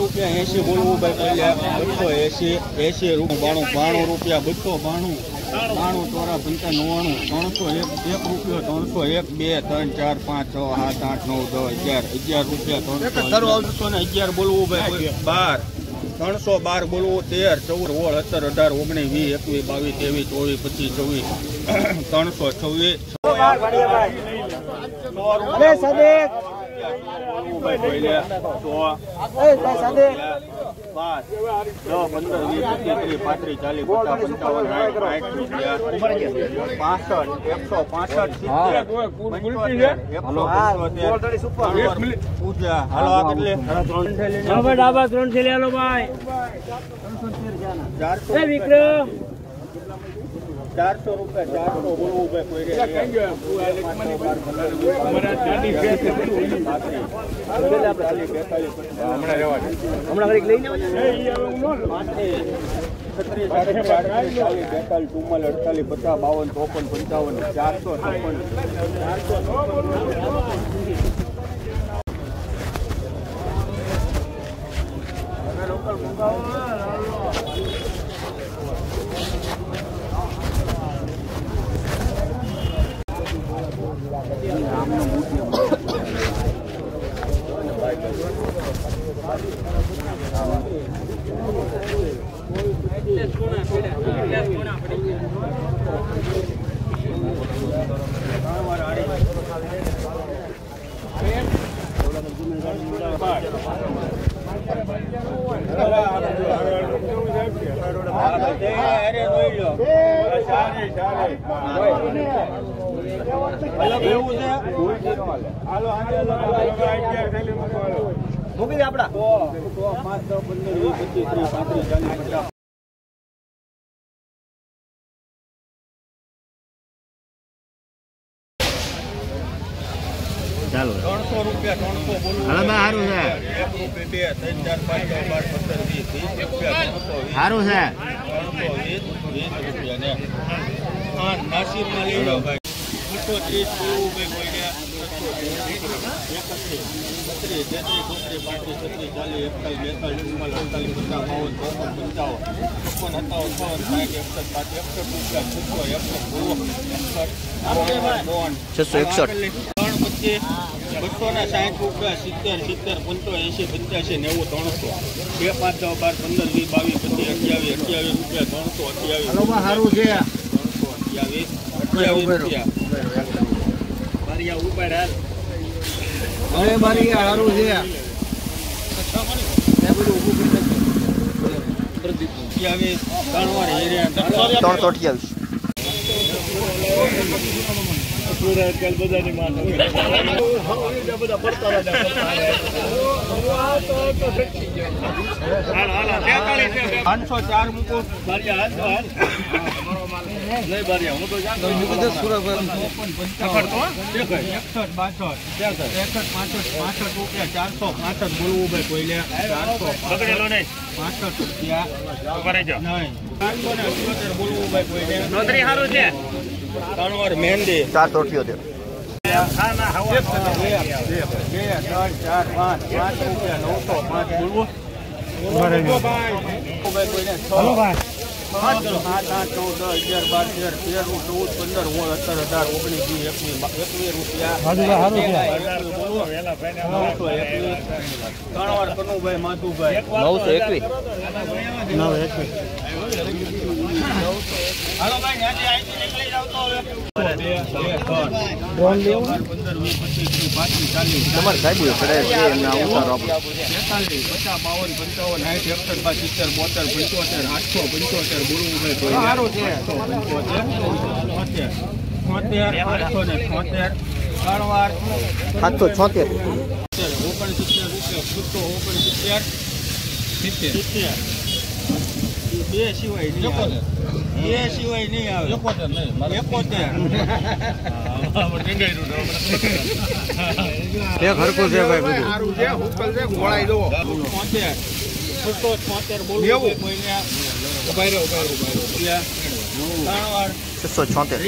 રૂપિયા એસી બોલવું ભાઈ પહેલા બસો એસી એસી રૂપિયા બાણું બાણું રૂપિયા બસો બાણું. બાણું ચોરા પંચા નવ્વાણું ત્રણસો એક એક રૂપિયો ત્રણસો એક બે ત્રણ ચાર પાંચ છ સાત આઠ નવ દસ અગિયાર અગિયાર રૂપિયા ત્રણસો ને અગિયાર બોલવું ભાઈ બાર. ત્રણસો બાર બોલવું તેર ચૌદ ઓળ સત્તર અઢાર ઓગણીસ વીસ એકવીસ બાવીસ ત્રેવીસ ચોવીસ પચીસ છવ્વીસ ત્રણસો છવ્વીસ. પાંચ દસ પંદર વીસ પચીસ ત્રીસ પાંત્રીસ ચાલીસ પચાસ પંચાવન સાઠ સાઠ રૂપિયા પાસઠ એકસો પાસઠ પૂજા હાલો આ કેટલી ડાબા ડાબા ત્રણ છે ચારસો વિક્રમ. ચારસો રૂપિયા ચારસો બોલવું ભાઈ કોઈ છત્રીસ, આડત્રીસ, ચાલીસ, બેતાલીસ, ચુમ્માલીસ, અડતાલીસ, પચાસ, બાવન, ચોપન, પંચાવન, ચારસો, છપ્પન, ચારસો, છપ્પન. મૂકી દે આપડા. પાંચ દસ પંદર વીસ પચીસ ત્રીસ પાંત્રીસ ચાલીસ ચાલો. ત્રણસો રૂપિયા ત્રણસો બોલું હાલો બા, હારું છે. એક રૂપિયા બે ત્રણ ચાર પાંચ છ બાર પંદર વીસ વીસ રૂપિયા ત્રણસો વીસ. સારું છે. ત્રણસો વીસ વીસ રૂપિયા ને. હા નાસિકમાં લઈ લો ભાઈ. બસો ત્રીસ બોલવું ભાઈ કોઈને બસો એકત્રીસ બત્રીસ તેત્રીસ ચોત્રીસ પાંત્રીસ છત્રીસ ચાલીસ એકતાલીસ બેતાલીસ ચુમ્માલીસ અડતાલીસ પચાસ બાવન ચોપન પંચાવન છપ્પન સત્તાવન અઠાવન સાઠ એકસઠ સાત એકસઠ રૂપિયા છસો એકસઠ બોલો એકસઠ. બોન છસો એકસઠ. ત્રણ પચીસ બસો ને સાઠ રૂપિયા સિત્તેર સિત્તેર પંચો એંશી પંચ્યાસી નેવું ત્રણસો. બે પાંચ દસ બાર પંદર વીસ બાવીસ પચીસ અઠ્યાવીસ અઠ્યાવીસ રૂપિયા ત્રણસો અઠ્યાવીસ ત્રણસો અઠ્યાવીસ અઠ્યાવીસ રૂપિયા. મારી ઉપર હાલ અરે સારું છે. અઠ્યાવીસ. ત્રણ વાર હેર્યા બધા અઠ્યાવીસ પાંચસો ચાર મૂકો ચારસો પાંસઠ બોલવું ભાઈ કોઈને ચારસો રૂપિયા નહીં ચારસો ને બોલવું ભાઈ કોઈને ત્રણ વાર મહેંદી ચારસો અઠ્યોતેર પાંચ પાંચ રૂપિયા નવસો પાંચ બોલવું. ભાઈ. સાત આઠ નવ દસ અગિયાર બાર તેર તેર ચૌદ પંદર સોળ સત્તર અઢાર ઓગણીસ વીસ એકવીસ બા- એકવીસ રૂપિયા. નવસો એકવીસ. ત્રણ વાર કનુભાઈ માધુભાઈ નવસો એકવીસ. હાલો ભાઈ ત્યાંથી અહીંથી નીકળી જાવ તો હવે. પંદર વીસ પચીસ ત્રીસ પાંત્રીસ ચાલીસ તમારે સાહેબ ચડે છે એમના ઉતારો બેતાલીસ પચાસ બાવન પંચાવન સાઠ એકસઠ બાર સિત્તેર બોતેર પંચોતેર આઠસો પંચોતેર બોલવું ભાઈ કોઈ સારું છે. છોતેર છોતેર આઠસો ને છોતેર ત્રણ વાર સાતસો છોતેર. ઓગણસિત્તેર રૂપિયા છસો ઓગણસિત્તેર સિત્તેર. બે સિવાય નહીં આવે. બે સિવાય નહીં આવે એકોતેર. એક હરકું છે ભાઈ બધું. છોતેર છસો છોતેર બોલવું કોઈને ઊભા રહ્યો ઊભા રહ્યો છસો છોતેર.